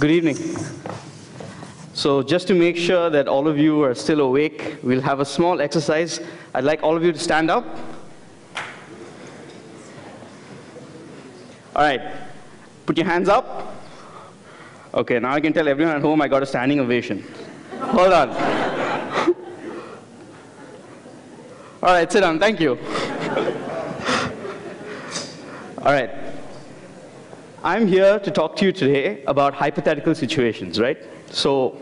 Good evening. So just to make sure that all of you are still awake, we'll have a small exercise. I'd like all of you to stand up. All right, put your hands up. Okay, now I can tell everyone at home I got a standing ovation. Hold on. All right, sit down, thank you. All right. I'm here to talk to you today about hypothetical situations, right? So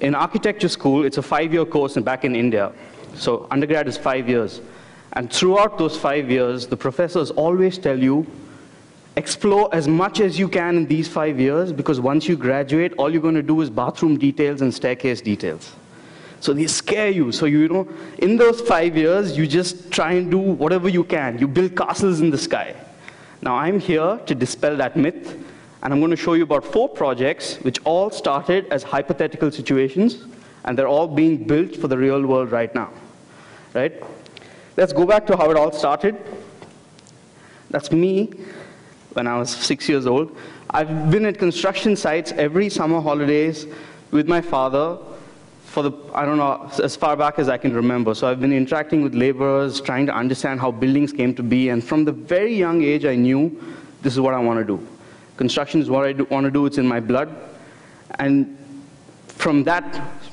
in architecture school, it's a five-year course and back in India. So undergrad is five years. And throughout those five years, the professors always tell you, explore as much as you can in these five years, because once you graduate, all you're going to do is bathroom details and staircase details. So they scare you. So you know, in those five years, you just try and do whatever you can. You build castles in the sky. Now I'm here to dispel that myth, and I'm going to show you about four projects which all started as hypothetical situations, and they're all being built for the real world right now. Right? Let's go back to how it all started. That's me when I was six years old. I've been at construction sites every summer holidays with my father for the, I don't know, as far back as I can remember. So I've been interacting with laborers, trying to understand how buildings came to be, and from the very young age, I knew this is what I want to do. Construction is what I want to do, it's in my blood. And from that,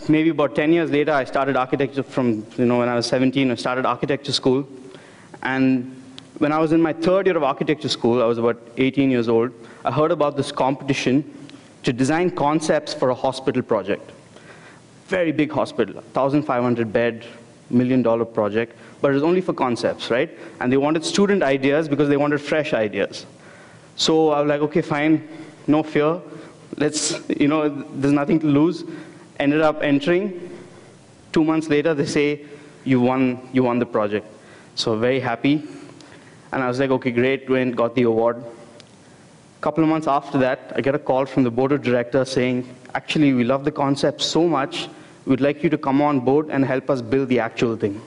maybe about 10 years later, I started architecture from, you know, when I was 17, I started architecture school. And when I was in my third year of architecture school, I was about 18 years old, I heard about this competition to design concepts for a hospital project very big hospital, 1,500 bed, million dollar project, but it was only for concepts, right? And they wanted student ideas because they wanted fresh ideas. So I was like, okay, fine, no fear. Let's, you know, there's nothing to lose. Ended up entering. Two months later, they say, you won, you won the project. So very happy. And I was like, okay, great, went, got the award. Couple of months after that, I get a call from the board of directors saying, actually, we love the concept so much, we'd like you to come on board and help us build the actual thing.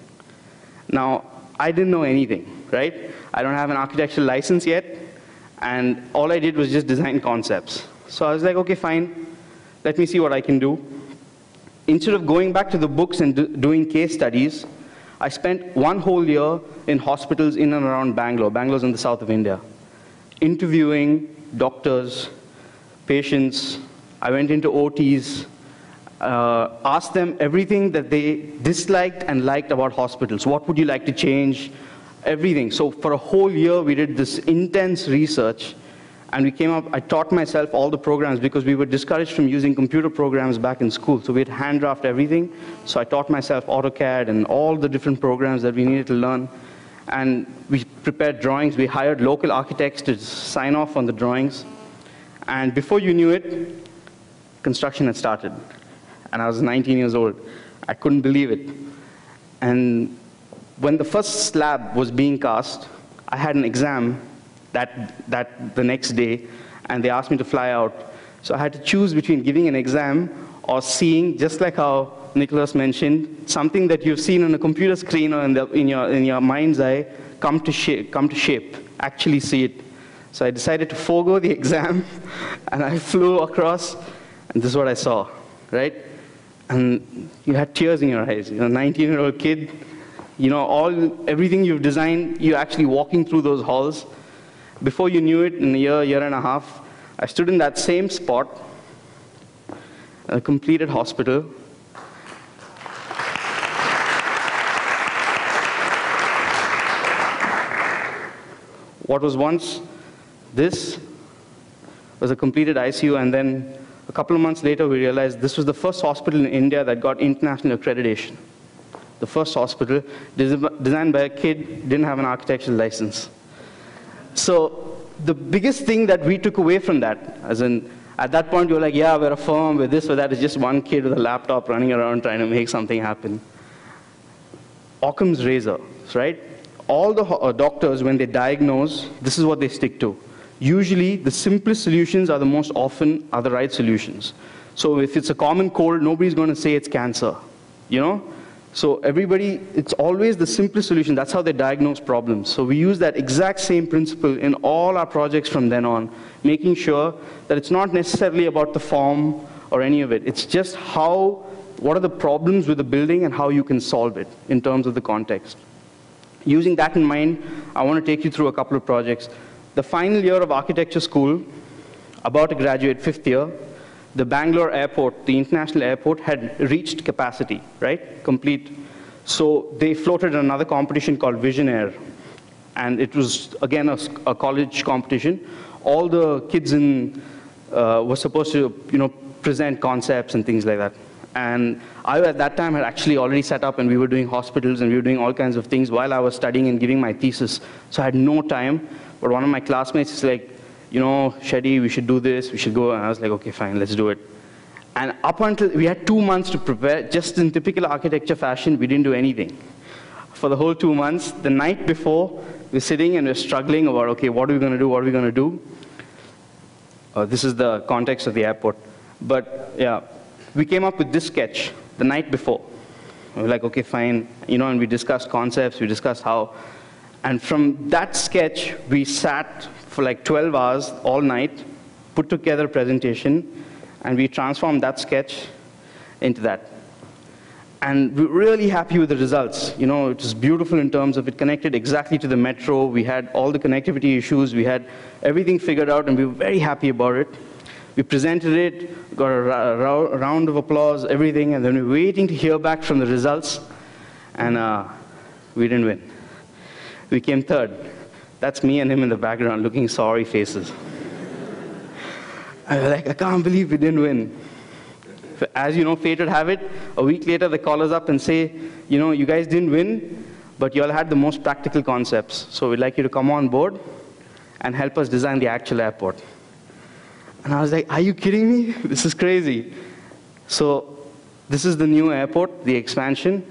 Now, I didn't know anything, right? I don't have an architectural license yet, and all I did was just design concepts. So I was like, okay, fine, let me see what I can do. Instead of going back to the books and do doing case studies, I spent one whole year in hospitals in and around Bangalore. Bangalore's in the south of India. Interviewing doctors, patients, I went into OTs, uh, asked them everything that they disliked and liked about hospitals. What would you like to change? Everything. So for a whole year, we did this intense research, and we came up, I taught myself all the programs because we were discouraged from using computer programs back in school. So we had hand draft everything. So I taught myself AutoCAD and all the different programs that we needed to learn. And we prepared drawings. We hired local architects to sign off on the drawings. And before you knew it, construction had started. And I was 19 years old. I couldn't believe it. And when the first slab was being cast, I had an exam that, that the next day, and they asked me to fly out. So I had to choose between giving an exam or seeing, just like how Nicholas mentioned, something that you've seen on a computer screen or in, the, in, your, in your mind's eye come to, shape, come to shape, actually see it. So I decided to forego the exam, and I flew across and this is what I saw, right? And you had tears in your eyes. You know, 19-year-old kid, you know, all, everything you've designed, you're actually walking through those halls. Before you knew it, in a year, year and a half, I stood in that same spot, a completed hospital. What was once this was a completed ICU, and then a couple of months later, we realized this was the first hospital in India that got international accreditation. The first hospital designed by a kid, didn't have an architectural license. So the biggest thing that we took away from that, as in, at that point, you're like, yeah, we're a firm, we're this, or that. It's just one kid with a laptop running around trying to make something happen. Occam's razor, right? All the doctors, when they diagnose, this is what they stick to usually the simplest solutions are the most often are the right solutions. So if it's a common cold, nobody's going to say it's cancer, you know? So everybody, it's always the simplest solution. That's how they diagnose problems. So we use that exact same principle in all our projects from then on. making sure that it's not necessarily about the form or any of it. It's just how, what are the problems with the building and how you can solve it in terms of the context. Using that in mind, I want to take you through a couple of projects. The final year of architecture school, about to graduate fifth year, the Bangalore airport, the international airport, had reached capacity, right? Complete. So they floated another competition called Visionaire. And it was, again, a, a college competition. All the kids in, uh, were supposed to, you know, present concepts and things like that. And I, at that time, had actually already set up, and we were doing hospitals, and we were doing all kinds of things while I was studying and giving my thesis. So I had no time. But one of my classmates is like, you know, Shetty, we should do this, we should go. And I was like, okay, fine, let's do it. And up until, we had two months to prepare, just in typical architecture fashion, we didn't do anything. For the whole two months, the night before, we're sitting and we're struggling about, okay, what are we going to do, what are we going to do? Uh, this is the context of the airport. But yeah, we came up with this sketch the night before. We were like, okay, fine, you know, and we discussed concepts, we discussed how. And from that sketch, we sat for like 12 hours all night, put together a presentation, and we transformed that sketch into that. And we're really happy with the results. You know, it was beautiful in terms of it connected exactly to the metro. We had all the connectivity issues. We had everything figured out, and we were very happy about it. We presented it, got a round of applause, everything, and then we were waiting to hear back from the results, and uh, we didn't win. We came third. That's me and him in the background looking sorry faces. I was like, I can't believe we didn't win. As you know, fate would have it, a week later they call us up and say, you know, you guys didn't win, but you all had the most practical concepts. So we'd like you to come on board and help us design the actual airport. And I was like, are you kidding me? This is crazy. So this is the new airport, the expansion.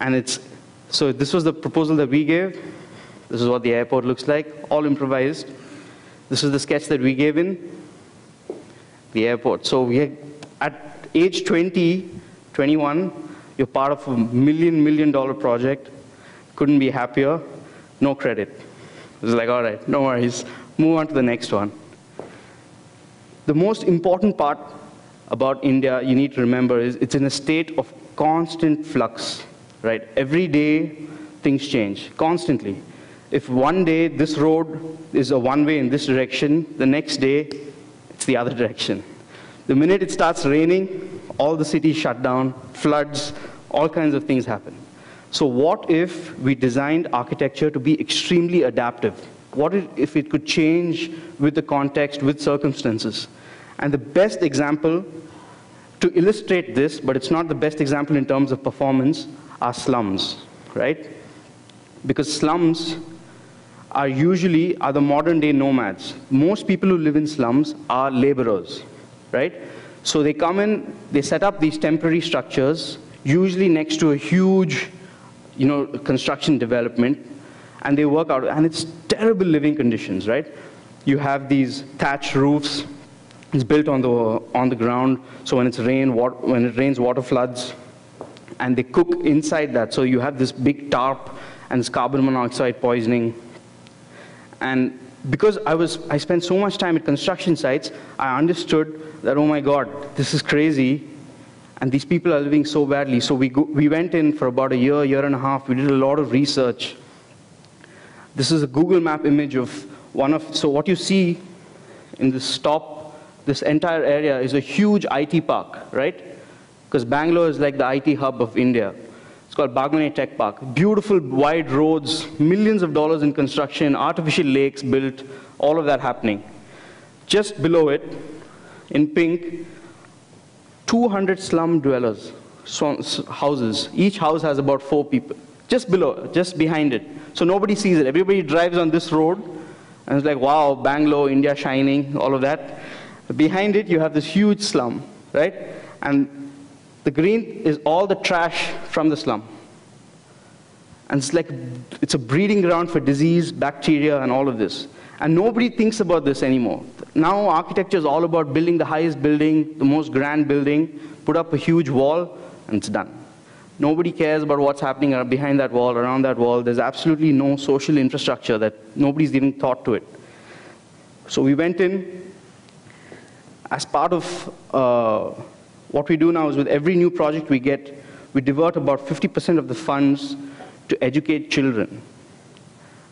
And it's, so this was the proposal that we gave. This is what the airport looks like, all improvised. This is the sketch that we gave in the airport. So we had, at age 20, 21, you're part of a million, million dollar project. Couldn't be happier. No credit. It was like, all right, no worries. Move on to the next one. The most important part about India you need to remember is it's in a state of constant flux, right? Every day, things change, constantly. If one day this road is a one-way in this direction, the next day it's the other direction. The minute it starts raining, all the cities shut down, floods, all kinds of things happen. So what if we designed architecture to be extremely adaptive? What if it could change with the context, with circumstances? And the best example to illustrate this, but it's not the best example in terms of performance, are slums, right? Because slums are usually are the modern day nomads. Most people who live in slums are laborers, right? So they come in, they set up these temporary structures, usually next to a huge, you know, construction development, and they work out, and it's terrible living conditions, right? You have these thatch roofs, it's built on the, on the ground, so when, it's rain, when it rains, water floods, and they cook inside that. So you have this big tarp and this carbon monoxide poisoning. And because I, was, I spent so much time at construction sites, I understood that, oh my God, this is crazy, and these people are living so badly. So we, go, we went in for about a year, year and a half. We did a lot of research. This is a Google map image of one of, so what you see in this top, this entire area is a huge IT park, right? Because Bangalore is like the IT hub of India It's called Bagmane Tech Park. Beautiful wide roads, millions of dollars in construction, artificial lakes built, all of that happening. Just below it, in pink, 200 slum dwellers, houses. Each house has about four people. Just below, just behind it. So nobody sees it. Everybody drives on this road, and it's like, wow, Bangalore, India shining, all of that. Behind it, you have this huge slum, right? And the green is all the trash from the slum. And it's like, it's a breeding ground for disease, bacteria, and all of this. And nobody thinks about this anymore. Now architecture is all about building the highest building, the most grand building, put up a huge wall, and it's done. Nobody cares about what's happening behind that wall, around that wall. There's absolutely no social infrastructure that nobody's even thought to it. So we went in as part of uh, what we do now is with every new project we get, we divert about 50% of the funds to educate children,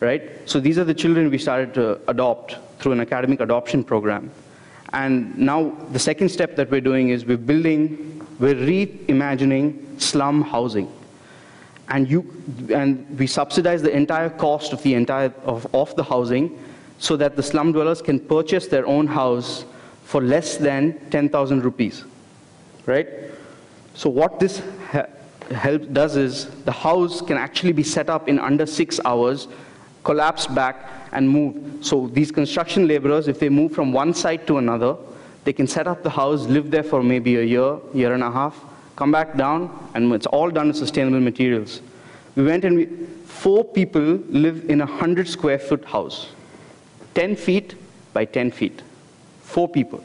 right? So these are the children we started to adopt through an academic adoption program. And now the second step that we're doing is we're building, we're reimagining slum housing. And, you, and we subsidize the entire cost of the entire of, of the housing so that the slum dwellers can purchase their own house for less than 10,000 rupees, right? So what this help does is the house can actually be set up in under six hours, collapse back, and move. So these construction laborers, if they move from one site to another, they can set up the house, live there for maybe a year, year and a half, come back down, and it's all done with sustainable materials. We went and we, four people live in a 100 square foot house, 10 feet by 10 feet. Four people,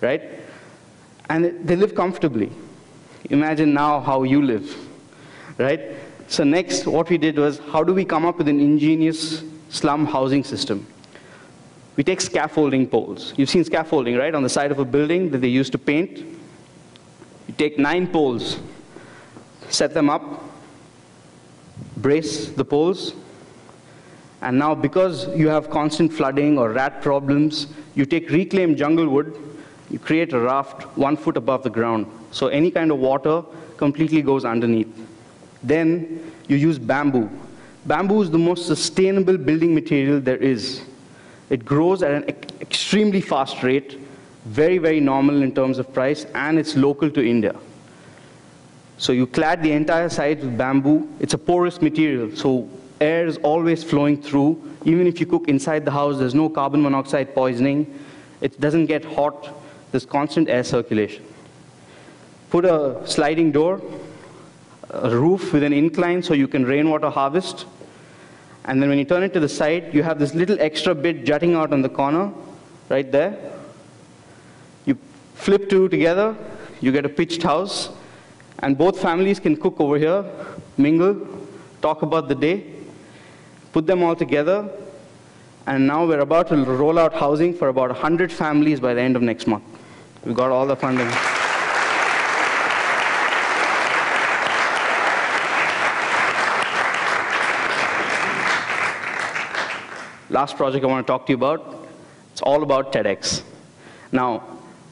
right? And they live comfortably. Imagine now how you live, right? So next, what we did was, how do we come up with an ingenious slum housing system? We take scaffolding poles. You've seen scaffolding, right, on the side of a building that they use to paint. You take nine poles, set them up, brace the poles, and now because you have constant flooding or rat problems, you take reclaimed jungle wood, you create a raft one foot above the ground. So any kind of water completely goes underneath. Then you use bamboo. Bamboo is the most sustainable building material there is. It grows at an extremely fast rate, very, very normal in terms of price, and it's local to India. So you clad the entire site with bamboo. It's a porous material, so air is always flowing through. Even if you cook inside the house, there's no carbon monoxide poisoning. It doesn't get hot. There's constant air circulation. Put a sliding door, a roof with an incline so you can rainwater harvest. And then when you turn it to the side, you have this little extra bit jutting out on the corner, right there. You flip two together, you get a pitched house, and both families can cook over here, mingle, talk about the day, put them all together, and now we're about to roll out housing for about 100 families by the end of next month. We've got all the funding. Last project I want to talk to you about, it's all about TEDx. Now,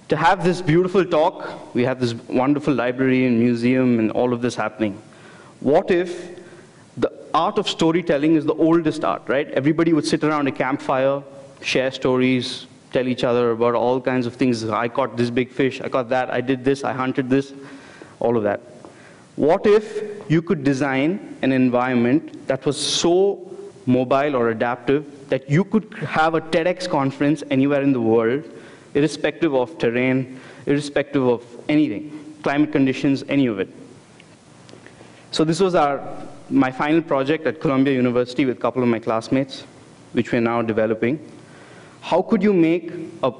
to have this beautiful talk, we have this wonderful library and museum and all of this happening. What if the art of storytelling is the oldest art, right? Everybody would sit around a campfire, share stories, tell each other about all kinds of things. I caught this big fish, I caught that, I did this, I hunted this, all of that. What if you could design an environment that was so mobile or adaptive that you could have a TEDx conference anywhere in the world, irrespective of terrain, irrespective of anything, climate conditions, any of it. So this was our, my final project at Columbia University with a couple of my classmates, which we're now developing. How could you make a,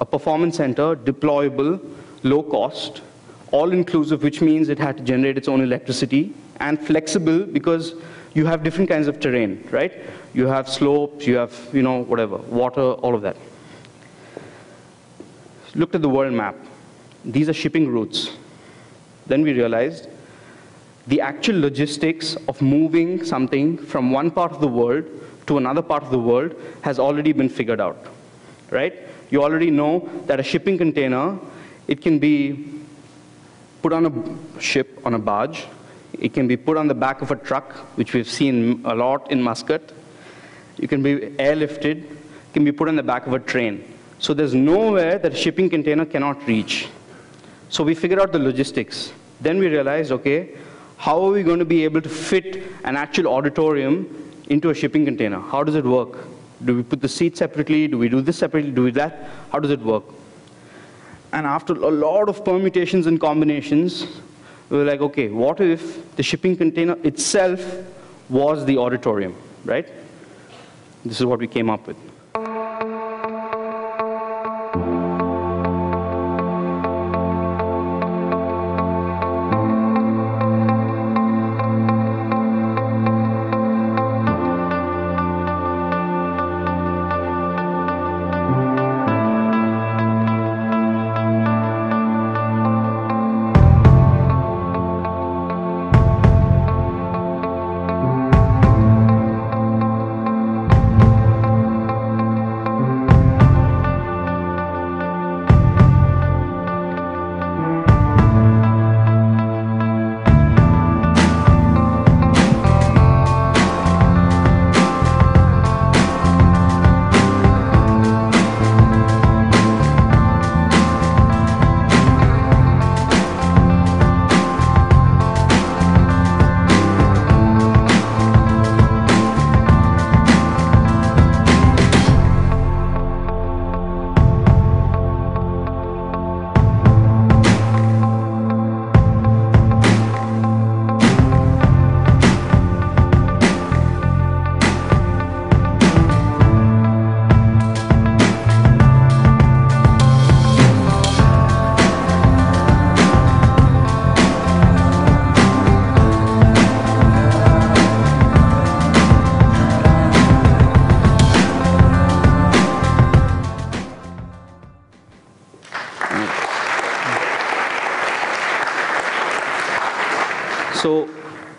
a performance center deployable, low cost, all inclusive, which means it had to generate its own electricity, and flexible because you have different kinds of terrain, right? You have slopes, you have, you know, whatever, water, all of that. Looked at the world map. These are shipping routes. Then we realized the actual logistics of moving something from one part of the world to another part of the world has already been figured out, right? You already know that a shipping container, it can be put on a ship, on a barge, it can be put on the back of a truck, which we've seen a lot in Muscat. You can be airlifted, it can be put on the back of a train. So there's nowhere that a shipping container cannot reach. So we figured out the logistics. Then we realized, okay, how are we going to be able to fit an actual auditorium into a shipping container? How does it work? Do we put the seat separately? Do we do this separately? Do we that? How does it work? And after a lot of permutations and combinations, we were like, okay, what if the shipping container itself was the auditorium, right? This is what we came up with.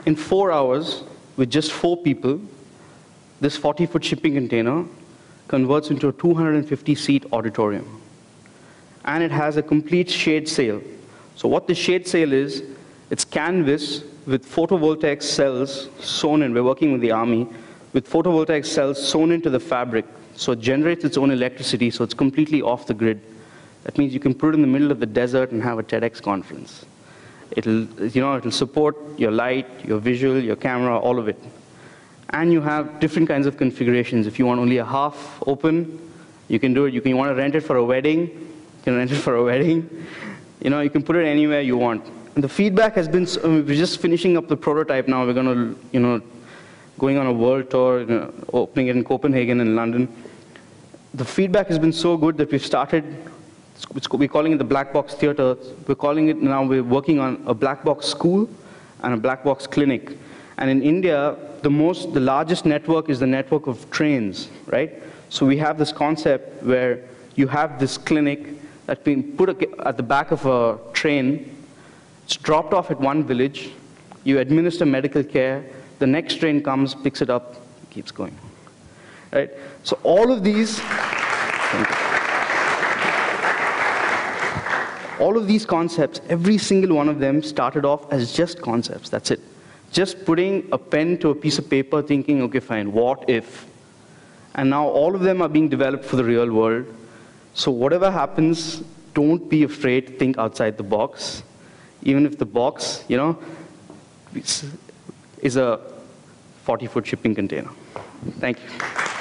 In four hours, with just four people, this 40-foot shipping container converts into a 250-seat auditorium. And it has a complete shade sail. So what the shade sail is, it's canvas with photovoltaic cells sewn in. We're working with the Army with photovoltaic cells sewn into the fabric. So it generates its own electricity, so it's completely off the grid. That means you can put it in the middle of the desert and have a TEDx conference. It'll, you know, it'll support your light, your visual, your camera, all of it. And you have different kinds of configurations. If you want only a half open, you can do it. You can you want to rent it for a wedding, you can rent it for a wedding. You know, you can put it anywhere you want. And the feedback has been, uh, we're just finishing up the prototype now. We're going to, you know, going on a world tour, you know, opening it in Copenhagen and London. The feedback has been so good that we've started, we're calling it the Black Box Theater. We're calling it now, we're working on a black box school and a black box clinic. And in India, the most, the largest network is the network of trains, right? So we have this concept where you have this clinic that's been put at the back of a train. It's dropped off at one village. You administer medical care. The next train comes, picks it up, keeps going. Right? So all of these, all of these concepts, every single one of them started off as just concepts. That's it. Just putting a pen to a piece of paper, thinking, okay, fine, what if? And now all of them are being developed for the real world. So whatever happens, don't be afraid to think outside the box. Even if the box, you know, is a 40-foot shipping container. Thank you.